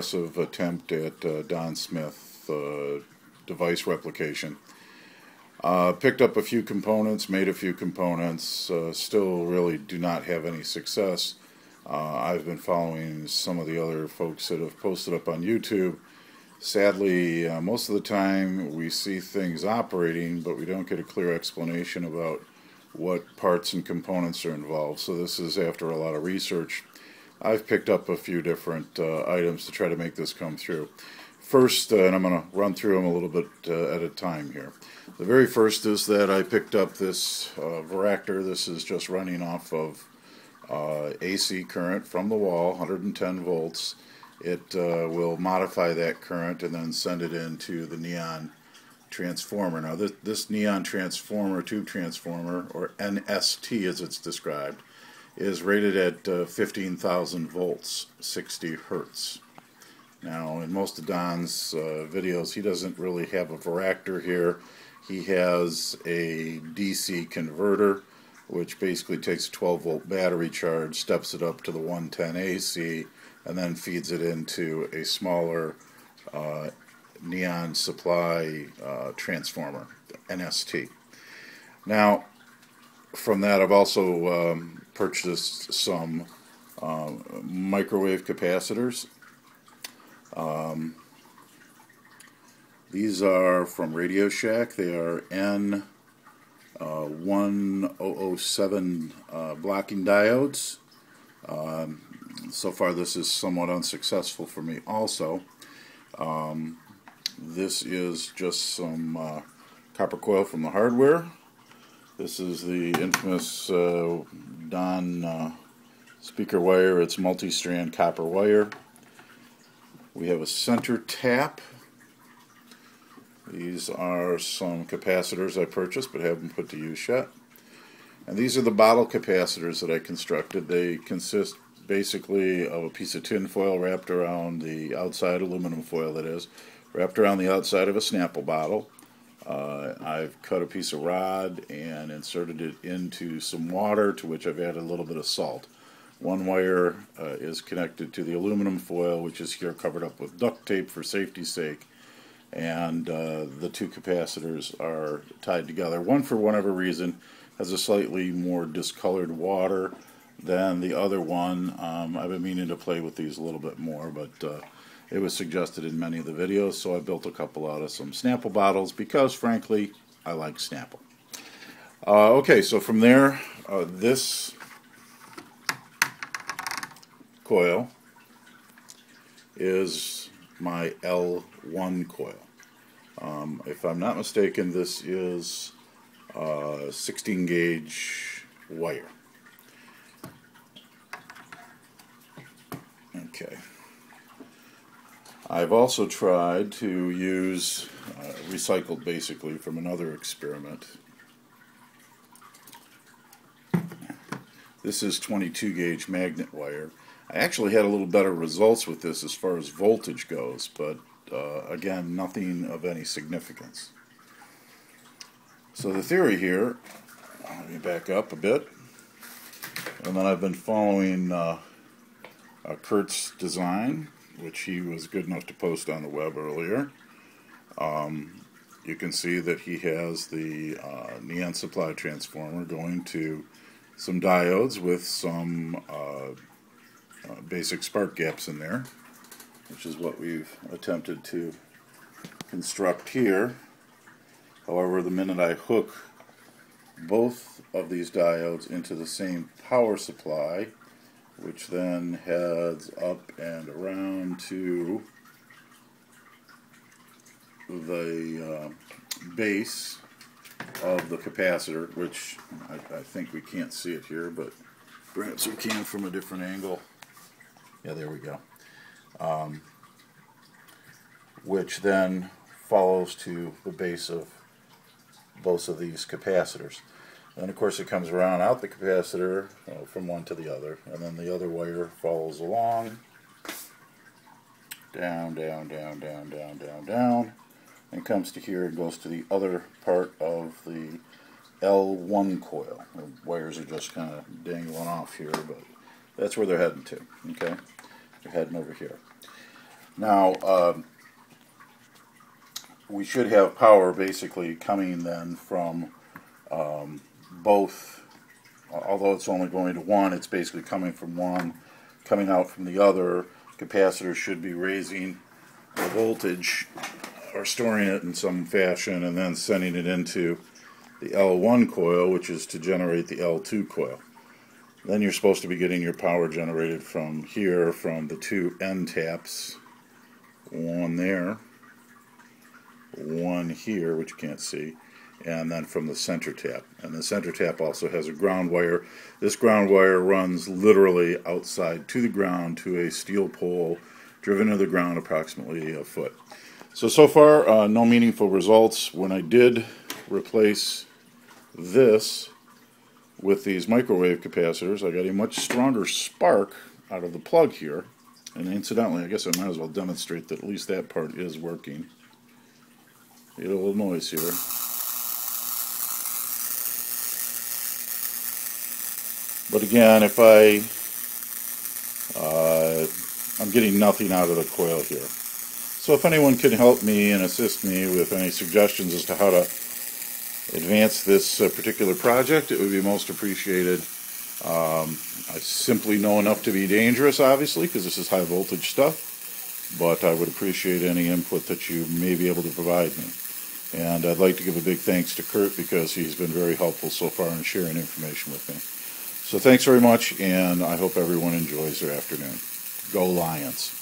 aggressive attempt at uh, Don Smith uh, device replication. Uh, picked up a few components, made a few components, uh, still really do not have any success. Uh, I've been following some of the other folks that have posted up on YouTube. Sadly, uh, most of the time we see things operating, but we don't get a clear explanation about what parts and components are involved. So this is after a lot of research. I've picked up a few different uh, items to try to make this come through. First, uh, and I'm going to run through them a little bit uh, at a time here. The very first is that I picked up this uh, Varactor. This is just running off of uh, AC current from the wall, 110 volts. It uh, will modify that current and then send it into the neon transformer. Now, this, this neon transformer, tube transformer, or NST as it's described, is rated at uh, 15,000 volts, 60 hertz. Now, in most of Don's uh, videos, he doesn't really have a varactor here. He has a DC converter, which basically takes a 12 volt battery charge, steps it up to the 110 AC, and then feeds it into a smaller uh, neon supply uh, transformer, NST. Now, from that, I've also um, purchased some um, microwave capacitors. Um, these are from Radio Shack. They are N uh, 1007 uh, blocking diodes. Um, so far, this is somewhat unsuccessful for me, also. Um, this is just some uh, copper coil from the hardware. This is the infamous uh, Don uh, speaker wire. It's multi-strand copper wire. We have a center tap. These are some capacitors I purchased but haven't put to use yet. And these are the bottle capacitors that I constructed. They consist basically of a piece of tin foil wrapped around the outside aluminum foil that is, wrapped around the outside of a Snapple bottle uh, I've cut a piece of rod and inserted it into some water to which I've added a little bit of salt. One wire uh, is connected to the aluminum foil which is here covered up with duct tape for safety's sake and uh, the two capacitors are tied together. One for whatever reason has a slightly more discolored water than the other one. Um, I've been meaning to play with these a little bit more but uh, it was suggested in many of the videos, so I built a couple out of some Snapple bottles because, frankly, I like Snapple. Uh, okay, so from there, uh, this coil is my L1 coil. Um, if I'm not mistaken, this is uh, 16 gauge wire. Okay. I've also tried to use uh, recycled basically from another experiment. This is 22 gauge magnet wire. I actually had a little better results with this as far as voltage goes, but uh, again, nothing of any significance. So the theory here, let me back up a bit, and then I've been following uh, Kurt's design which he was good enough to post on the web earlier. Um, you can see that he has the uh, neon supply transformer going to some diodes with some uh, uh, basic spark gaps in there, which is what we've attempted to construct here. However, the minute I hook both of these diodes into the same power supply, which then heads up and around to the uh, base of the capacitor, which I, I, think we can't see it here, but perhaps we can from a different angle. Yeah, there we go. Um, which then follows to the base of both of these capacitors. And of course it comes around out the capacitor uh, from one to the other and then the other wire follows along down, down, down, down, down, down, down and comes to here and goes to the other part of the L1 coil. The wires are just kind of dangling off here but that's where they're heading to. Okay, They're heading over here. Now, um, we should have power basically coming then from um, both, uh, although it's only going to one, it's basically coming from one, coming out from the other. Capacitor should be raising the voltage or storing it in some fashion and then sending it into the L1 coil, which is to generate the L2 coil. Then you're supposed to be getting your power generated from here, from the two end taps, one there, one here, which you can't see, and then from the center tap. And the center tap also has a ground wire. This ground wire runs literally outside to the ground to a steel pole driven to the ground approximately a foot. So, so far, uh, no meaningful results. When I did replace this with these microwave capacitors, I got a much stronger spark out of the plug here. And incidentally, I guess I might as well demonstrate that at least that part is working. Get a little noise here. But again, if I, uh, I'm getting nothing out of the coil here. So if anyone can help me and assist me with any suggestions as to how to advance this uh, particular project, it would be most appreciated. Um, I simply know enough to be dangerous, obviously, because this is high voltage stuff, but I would appreciate any input that you may be able to provide me. And I'd like to give a big thanks to Kurt because he's been very helpful so far in sharing information with me. So thanks very much, and I hope everyone enjoys their afternoon. Go Lions.